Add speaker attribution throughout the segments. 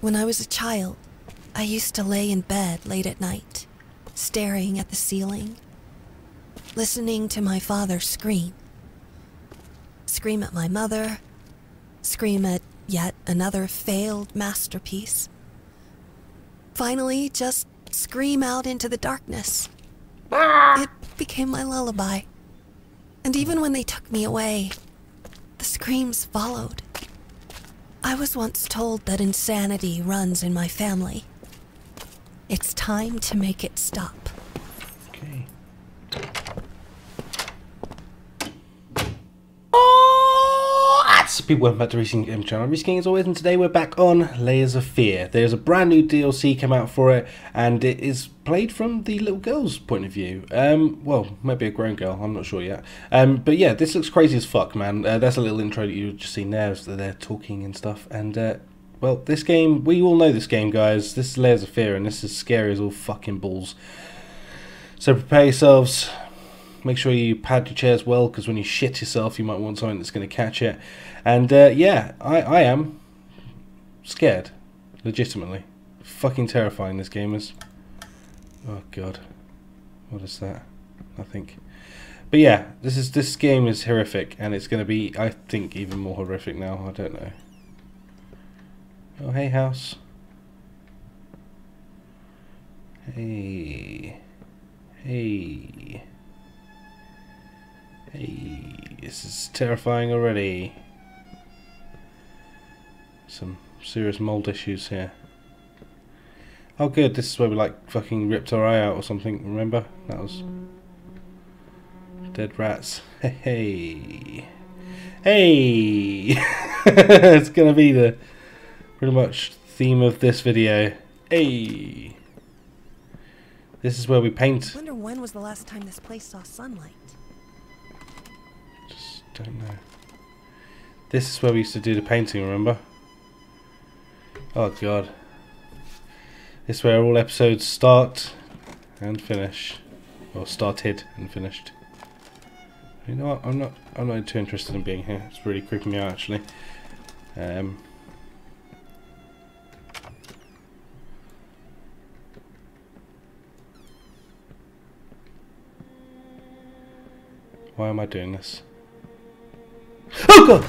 Speaker 1: When I was a child, I used to lay in bed late at night, staring at the ceiling, listening to my father scream. Scream at my mother, scream at yet another failed masterpiece. Finally, just scream out into the darkness. Ah! It became my lullaby. And even when they took me away, the screams followed. I was once told that insanity runs in my family. It's time to make it stop.
Speaker 2: Okay. People welcome back to Rhys Da King Channel. I'm King as always, and today we're back on Layers of Fear. There's a brand new DLC come out for it, and it is played from the little girl's point of view. Um, well, maybe a grown girl, I'm not sure yet. Um, but yeah, this looks crazy as fuck, man. Uh, that's a little intro that you've just seen there, so they're talking and stuff, and uh, well, this game, we all know this game, guys. This is Layers of Fear, and this is scary as all fucking balls. So prepare yourselves. Make sure you pad your chairs well, because when you shit yourself, you might want something that's going to catch it. And uh, yeah, I, I am scared, legitimately. Fucking terrifying this game is. Oh god, what is that? I think. But yeah, this is this game is horrific, and it's going to be, I think, even more horrific now. I don't know. Oh, hey, house. Hey. Hey. Hey. This is terrifying already. Some serious mold issues here. Oh good, this is where we like fucking ripped our eye out or something, remember? That was... Dead rats. Hey. Hey! it's gonna be the pretty much theme of this video. Hey! This is where we paint.
Speaker 1: I wonder when was the last time this place saw sunlight?
Speaker 2: Don't know. This is where we used to do the painting, remember? Oh god. This is where all episodes start and finish. Or started and finished. You know what? I'm not I'm not too interested in being here. It's really creeping me out actually. Um Why am I doing this? God!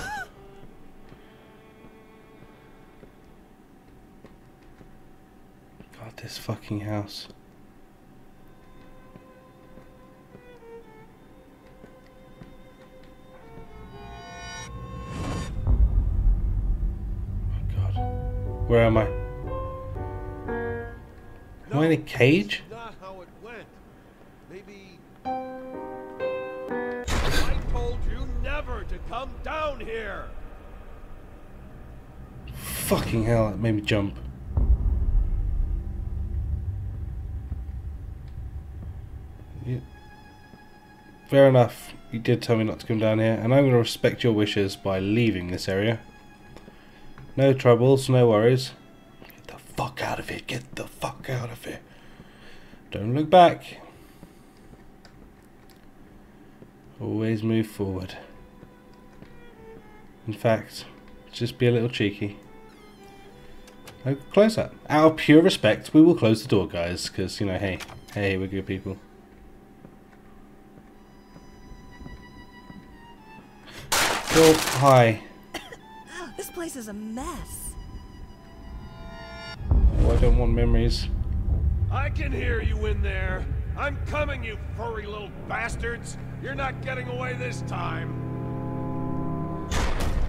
Speaker 2: God, this fucking house. Oh god. Where am I? Am I in a cage? Fucking hell, it made me jump. Yeah. Fair enough, you did tell me not to come down here, and I'm going to respect your wishes by leaving this area. No troubles, no worries. Get the fuck out of here, get the fuck out of here. Don't look back. Always move forward. In fact, just be a little cheeky. Oh, close that. Out of pure respect, we will close the door, guys, because, you know, hey, hey, we're good people. Well, hi.
Speaker 1: This place is a mess.
Speaker 2: Oh, I don't want memories.
Speaker 3: I can hear you in there. I'm coming, you furry little bastards. You're not getting away this time.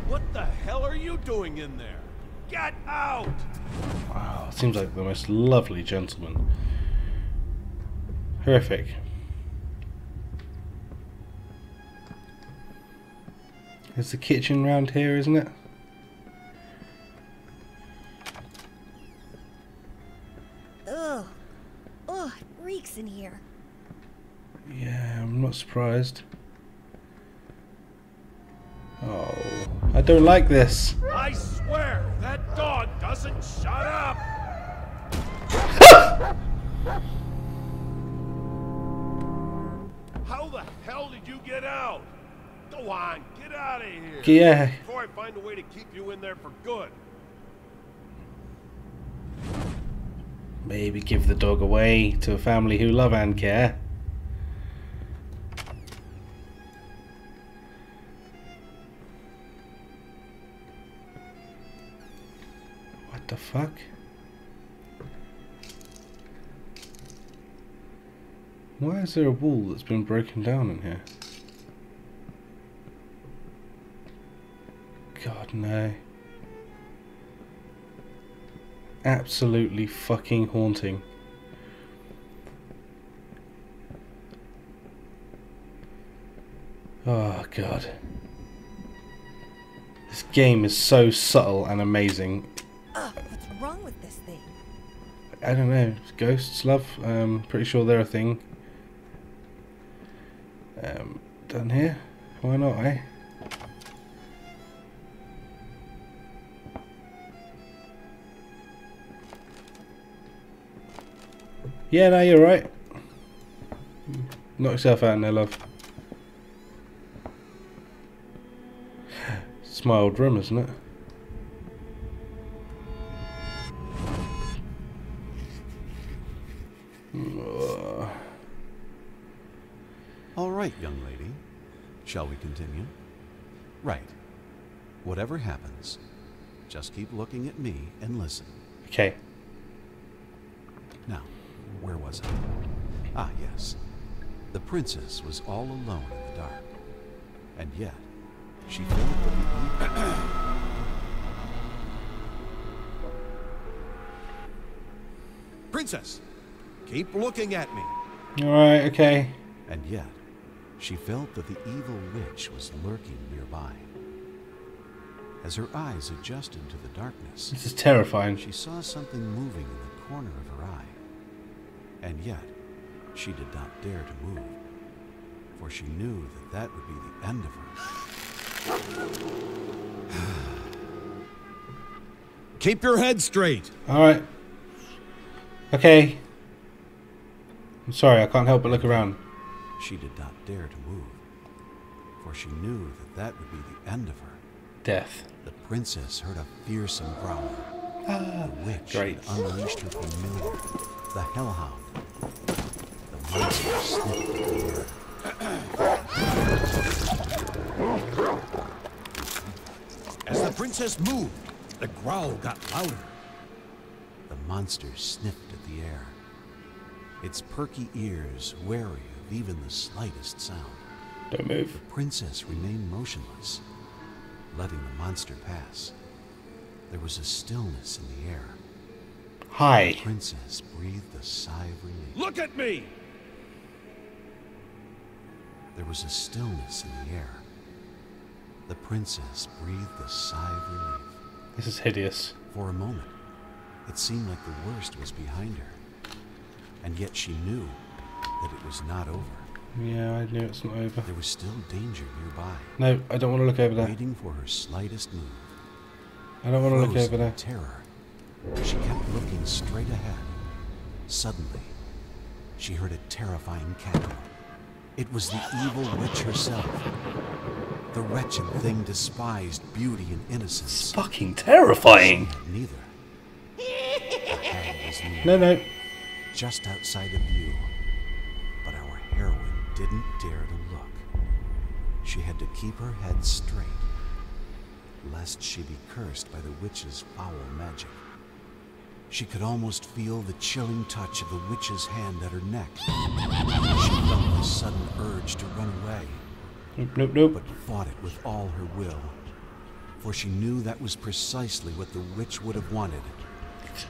Speaker 3: What the hell are you doing in there? Get out!
Speaker 2: Wow, seems like the most lovely gentleman. Horrific. There's the kitchen round here, isn't it?
Speaker 1: Ugh. Ugh, it reeks in here.
Speaker 2: Yeah, I'm not surprised. Oh, I don't like this.
Speaker 3: I swear, that dog doesn't shut up! How the hell did you get out? Go on, get out of here!
Speaker 2: Yeah,
Speaker 3: Before I find a way to keep you in there for good.
Speaker 2: Maybe give the dog away to a family who love and care. Fuck? Why is there a wall that's been broken down in here? God, no. Absolutely fucking haunting. Oh, God. This game is so subtle and amazing. I don't know. Ghosts, love. Um, pretty sure they're a thing. Um, down here? Why not, eh? Yeah, no, you're right. Knock yourself out there, love. My old room, isn't it?
Speaker 4: Right, young lady. Shall we continue? Right. Whatever happens, just keep looking at me and listen.
Speaker 2: Okay.
Speaker 4: Now, where was I? Ah, yes. The princess was all alone in the dark. And yet, she felt the Princess, keep looking at me.
Speaker 2: Alright, okay.
Speaker 4: And yet, she felt that the evil witch was lurking nearby. As her eyes adjusted to the darkness,
Speaker 2: This is terrifying.
Speaker 4: she saw something moving in the corner of her eye. And yet, she did not dare to move, for she knew that that would be the end of her. Keep your head straight.
Speaker 2: Alright. Okay. I'm sorry, I can't help but look around.
Speaker 4: She did not dare to move, for she knew that that would be the end of her.
Speaker 2: Death.
Speaker 4: The princess heard a fearsome growl. Ah, the witch
Speaker 2: great.
Speaker 4: unleashed her familiar, the hellhound. The monster sniffed the air. As the princess moved, the growl got louder. The monster sniffed at the air, its perky ears wary of even the slightest sound.
Speaker 2: Don't move.
Speaker 4: The princess remained motionless, letting the monster pass. There was a stillness in the air.
Speaker 2: Hi.
Speaker 4: The princess breathed a sigh of relief.
Speaker 3: Look at me!
Speaker 4: There was a stillness in the air. The princess breathed a sigh of relief.
Speaker 2: This is hideous.
Speaker 4: For a moment, it seemed like the worst was behind her. And yet she knew that it was not over.
Speaker 2: Yeah, I knew it's not over.
Speaker 4: There was still danger nearby,
Speaker 2: No, I don't want to look over there.
Speaker 4: waiting for her slightest move.
Speaker 2: I don't want to look
Speaker 4: Frozen
Speaker 2: over
Speaker 4: in
Speaker 2: there.
Speaker 4: terror, she kept looking straight ahead. Suddenly, she heard a terrifying cackle. It was the evil witch herself. The wretched thing despised beauty and
Speaker 2: It's
Speaker 4: innocence.
Speaker 2: fucking terrifying.
Speaker 4: Neither. The hell was near,
Speaker 2: No, no.
Speaker 4: just outside of view. Didn't dare to look. She had to keep her head straight, lest she be cursed by the witch's foul magic. She could almost feel the chilling touch of the witch's hand at her neck. She felt the sudden urge to run away,
Speaker 2: Nope, nope, nope.
Speaker 4: but fought it with all her will. For she knew that was precisely what the witch would have wanted.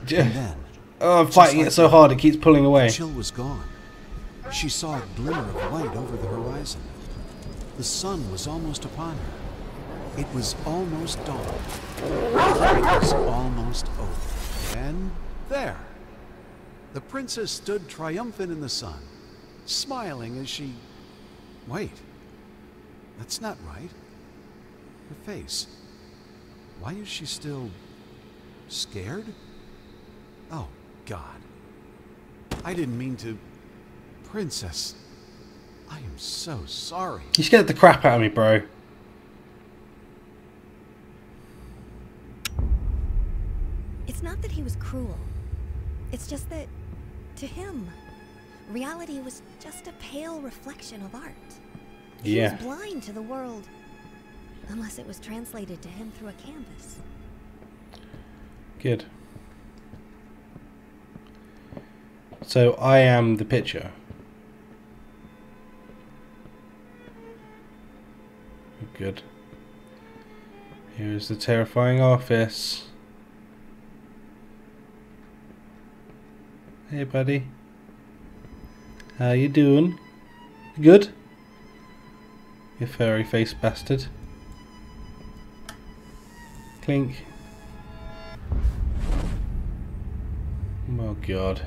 Speaker 4: And then,
Speaker 2: Oh, I'm fighting
Speaker 4: like
Speaker 2: it so hard, it keeps pulling away.
Speaker 4: the chill was gone. She saw a glimmer of light over the horizon. The sun was almost upon her. It was almost dawn. It was almost over. And there. The princess stood triumphant in the sun, smiling as she. Wait. That's not right. Her face. Why is she still. scared? Oh, God. I didn't mean to. Princess. I am so sorry.
Speaker 2: You scared the crap out of me, bro.
Speaker 1: It's not that he was cruel. It's just that to him. Reality was just a pale reflection of art.
Speaker 2: Yeah.
Speaker 1: He was blind to the world, unless it was translated to him through a canvas.
Speaker 2: Good. So I am the picture. Good. Here's the terrifying office. Hey buddy. How you doing? Good? You furry faced bastard. Clink. Oh god.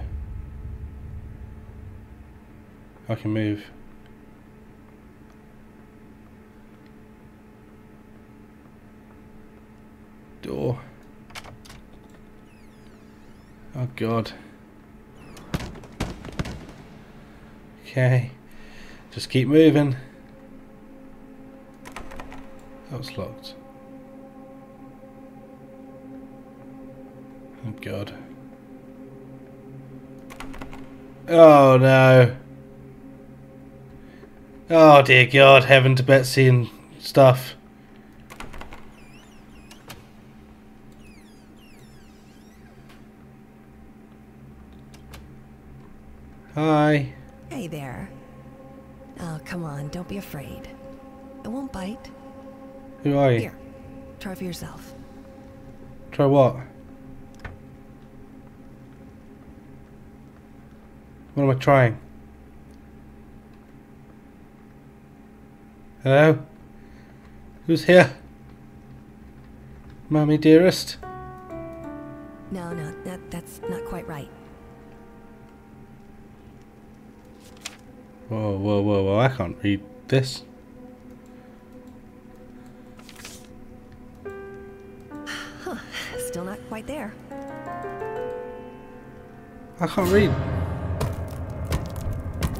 Speaker 2: I can move. Door. Oh god. Okay. Just keep moving. That was locked. Oh god. Oh no. Oh dear God, heaven to Betsy and stuff. Hi.
Speaker 1: Hey there. Oh, come on, don't be afraid. It won't bite.
Speaker 2: Who are you?
Speaker 1: Here, try for yourself.
Speaker 2: Try what? What am I trying? Hello? Who's here? Mummy dearest?
Speaker 1: No, no, that, that's not quite right.
Speaker 2: Whoa, whoa, whoa, whoa, I can't read this.
Speaker 1: Still not quite there.
Speaker 2: I can't read.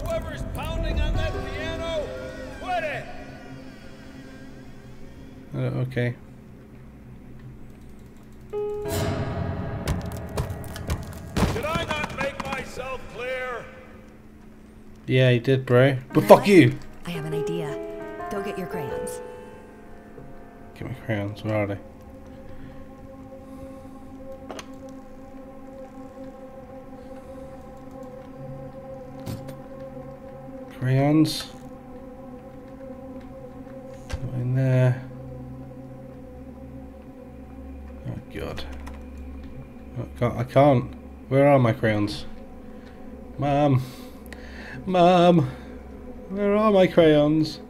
Speaker 3: Whoever's pounding on that piano, quit it!
Speaker 2: Uh, okay.
Speaker 3: Did I not make myself clear?
Speaker 2: Yeah, you did, bro. But fuck you!
Speaker 1: I have an idea. Go get your crayons.
Speaker 2: Get my crayons, where are they? Crayons. Not in there. Oh god. I can't, I can't. Where are my crayons? Mom. Mom. Where are my crayons?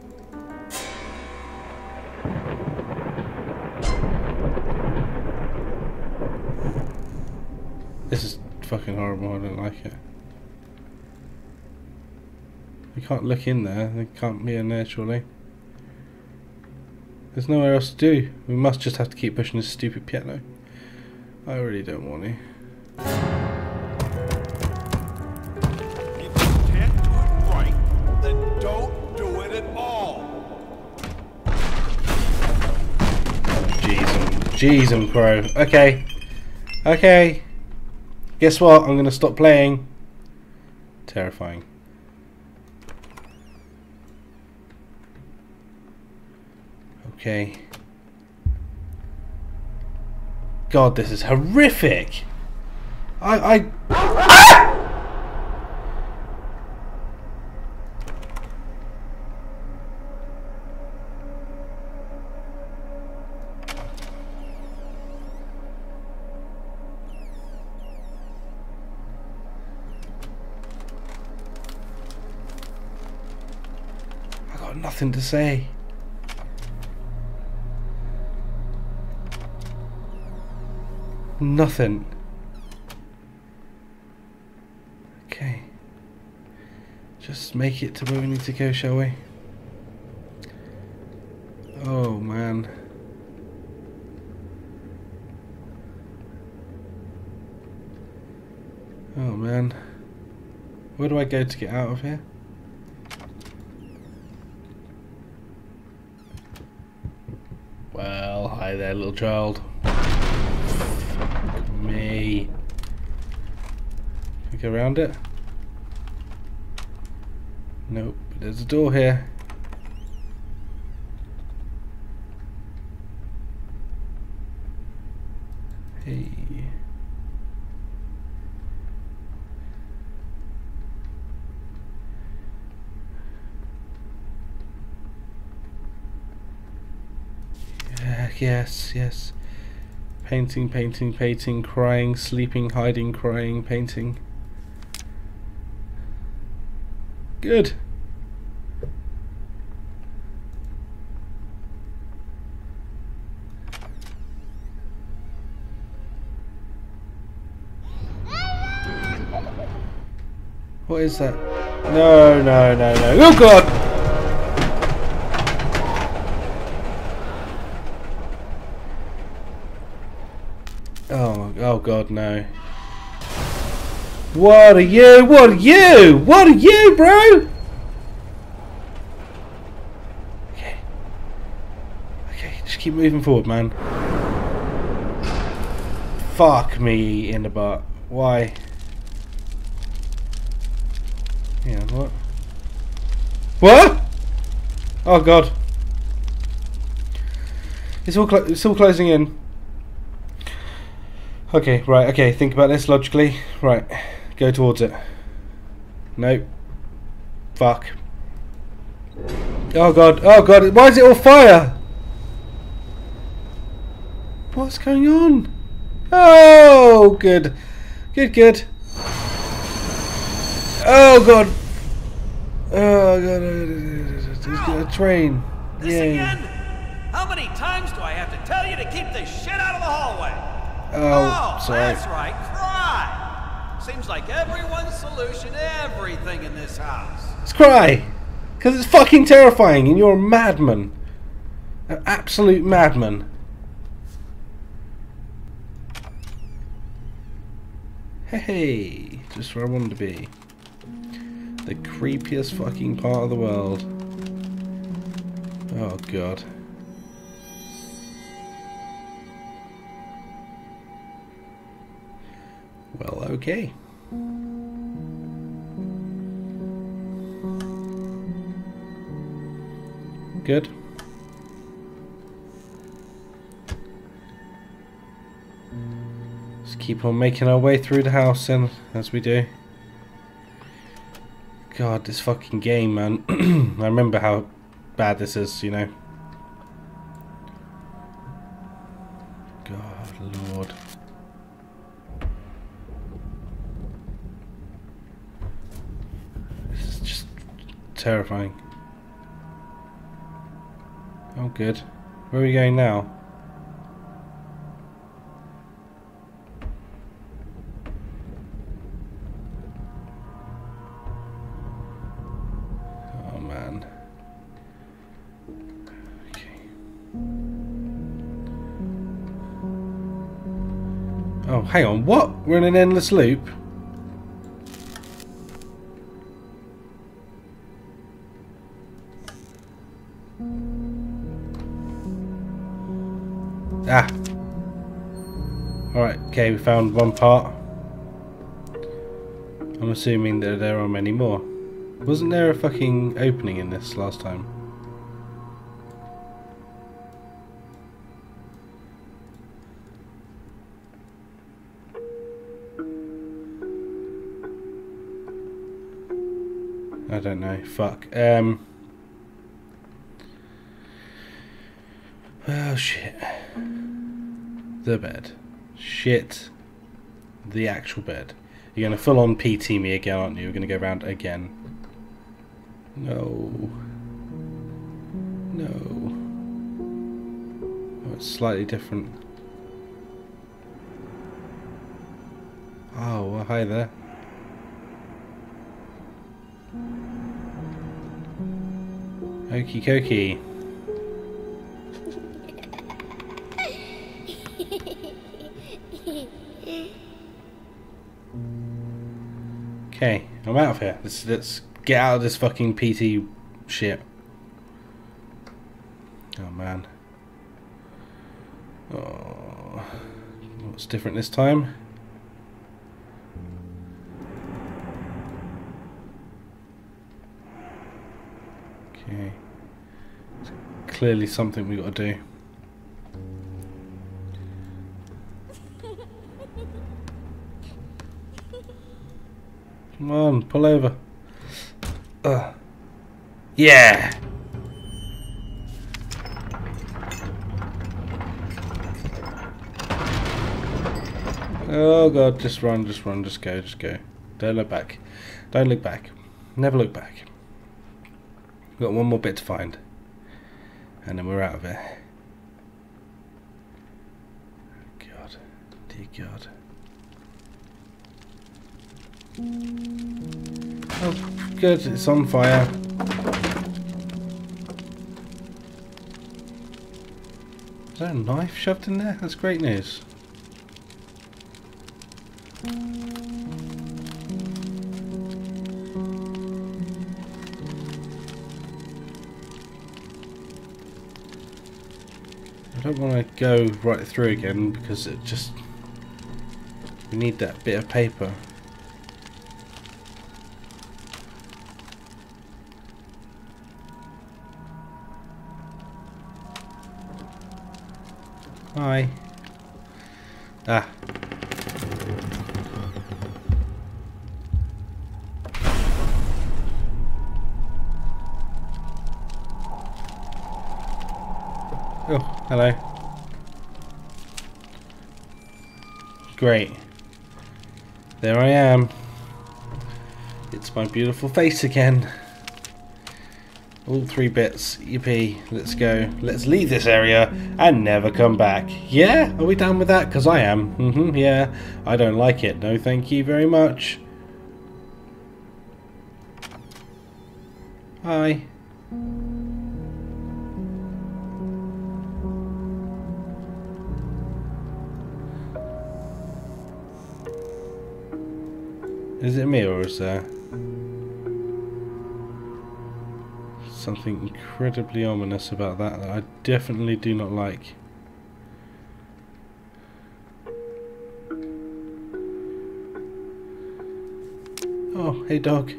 Speaker 2: This is fucking horrible. I don't like it. We can't look in there. There can't be in there, surely. There's nowhere else to do. We must just have to keep pushing this stupid piano. I really don't want to. Jeez, and crow. Okay, okay. Guess what? I'm gonna stop playing. Terrifying. Okay. God, this is horrific. I, I. got nothing to say. Nothing. Okay. Just make it to where we need to go, shall we? Oh man. Oh man. Where do I go to get out of here? little child. Me. Can we go around it? Nope, there's a door here. Hey. Yes, yes. Painting, painting, painting, crying, sleeping, hiding, crying, painting. Good. What is that? No, no, no, no. Oh god! Oh, god, no. What are you? What are you? What are you, bro? Okay. Okay, just keep moving forward, man. Fuck me in the butt. Why? Yeah, what? What? Oh god. It's all it's all closing in. Okay, right, okay, think about this logically. Right, go towards it. Nope. Fuck. Oh god, oh god, why is it all fire? What's going on? Oh, good. Good, good. Oh god. Oh god, There's a train.
Speaker 5: This
Speaker 2: Yay.
Speaker 5: again? How many times do I have to tell you to keep this shit out of the hallway?
Speaker 2: Oh, oh, sorry.
Speaker 5: that's right, cry. Seems like everyone's solution to everything in this house.
Speaker 2: Let's cry. Because it's fucking terrifying and you're a madman. An absolute madman. Hey, just where I wanted to be. The creepiest fucking part of the world. Oh god. Well, okay. Good. Just keep on making our way through the house then, as we do. God, this fucking game, man. I remember how bad this is, you know. Terrifying. Oh, good. Where are we going now? Oh, man. Oh, hang on. What? We're in an endless loop? Okay, we found one part. I'm assuming that there are many more. Wasn't there a fucking opening in this last time? I don't know. Fuck. Um. Oh shit. The bed. Shit. The actual bed. You're gonna full on PT me again, aren't you? You're gonna go around again. No. No. Oh, it's slightly different. Oh, well, hi there. Okie dokie. Okay, I'm out of here. Let's let's get out of this fucking PT shit. Oh man. Oh, what's different this time? Okay. It's clearly something we got to do. Come on, pull over. Ugh. Yeah! Oh god, just run, just run, just go, just go. Don't look back. Don't look back. Never look back. We've got one more bit to find. And then we're out of it. God. Dear God. Oh, good, it's on fire. Is there a knife shoved in there? That's great news. I don't want to go right through again because it just... We need that bit of paper. Ah. Oh, hello. Great. There I am. It's my beautiful face again. All three bits. Yippee. Let's go. Let's leave this area and never come back. Yeah? Are we done with that? Because I am. Mm hmm yeah. I don't like it. No thank you very much. Hi. Is it me or is there something incredibly ominous about that that I definitely do not like? Oh, hey dog.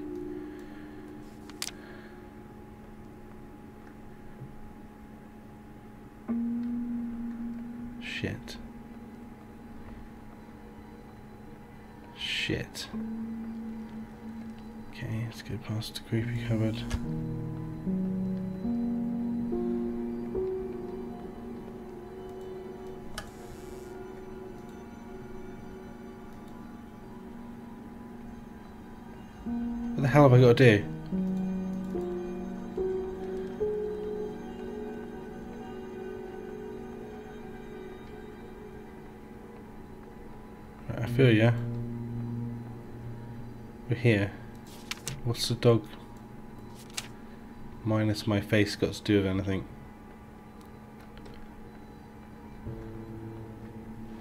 Speaker 2: Shit. Shit. Okay, let's go past the creepy cupboard. I got to do? Right, I feel ya. We're here. What's the dog minus my face got to do with anything?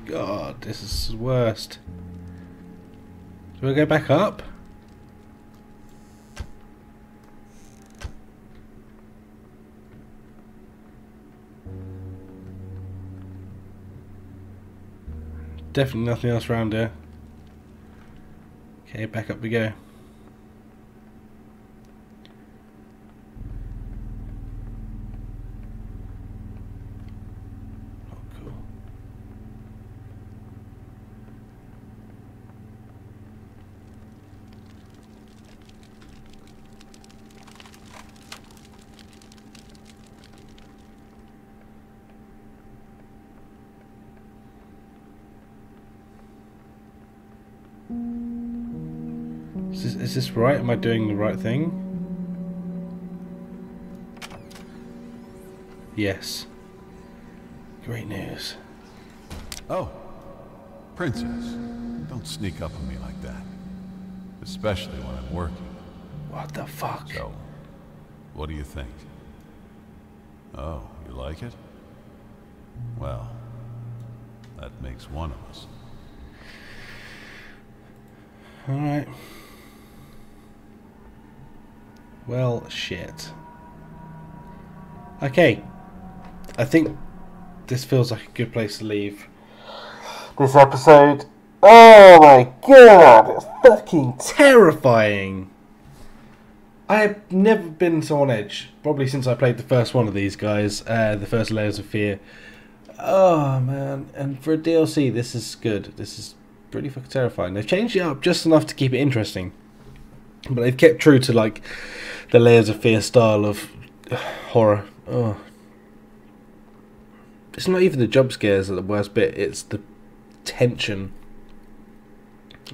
Speaker 2: God, this is the worst. Do I go back up? Definitely nothing else around here. Okay, back up we go. Oh, cool. Is this, is this right? Am I doing the right thing? Yes. Great news.
Speaker 4: Oh, Princess, don't sneak up on me like that. Especially when I'm working.
Speaker 2: What the fuck?
Speaker 4: So, what do you think? Oh, you like it? Well, that makes one of us.
Speaker 2: Alright. Well, shit. Okay. I think this feels like a good place to leave this episode. Oh my god! It's fucking terrifying! I've never been so on edge. Probably since I played the first one of these guys, uh, the first Layers of Fear. Oh man! And for a DLC, this is good. This is pretty fucking terrifying. They've changed it up just enough to keep it interesting, but they've kept true to like the Layers of Fear style of uh, horror. Oh, it's not even the jump scares are the worst bit. It's the tension.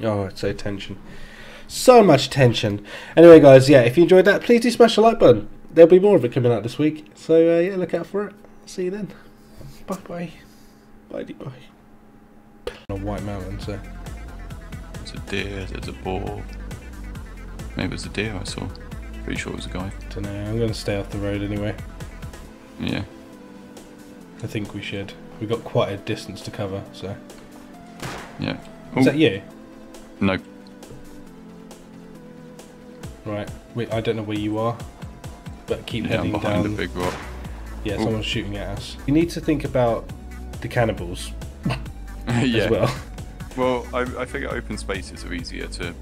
Speaker 2: Oh, it's so tension. So much tension. Anyway, guys, yeah, if you enjoyed that, please do smash the like button. There'll be more of it coming out this week. So, uh, yeah, look out for it. See you then. Bye bye. Bye bye. On a white mountain, so.
Speaker 6: There's a deer, there's a boar. Maybe it was a deer I saw. Pretty sure it was a guy.
Speaker 2: Don't know. I'm going to stay off the road anyway.
Speaker 6: Yeah.
Speaker 2: I think we should. We've got quite a distance to cover, so.
Speaker 6: Yeah.
Speaker 2: Is that you?
Speaker 6: No.
Speaker 2: Right. Wait, I don't know where you are. But keep
Speaker 6: Yeah, I'm
Speaker 2: heading
Speaker 6: behind
Speaker 2: down.
Speaker 6: a big rock.
Speaker 2: Yeah,
Speaker 6: Ooh.
Speaker 2: someone's shooting at us. You need to think about the cannibals
Speaker 6: yeah.
Speaker 2: as well.
Speaker 6: Well, I, I figure open spaces are easier to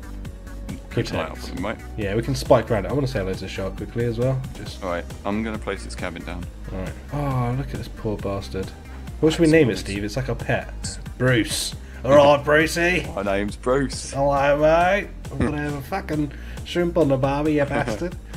Speaker 2: Protect.
Speaker 6: right?
Speaker 2: Yeah, we can spike around it. I want to say hello to the shark quickly as well. Just
Speaker 6: Alright, I'm gonna place this cabin down.
Speaker 2: alright. Oh, look at this poor bastard. What should we name it, Steve? It's like a pet. Bruce. Alright, Brucey.
Speaker 6: My name's Bruce.
Speaker 2: Hello, mate. I'm gonna have a Fucking shrimp on the barbie, you bastard.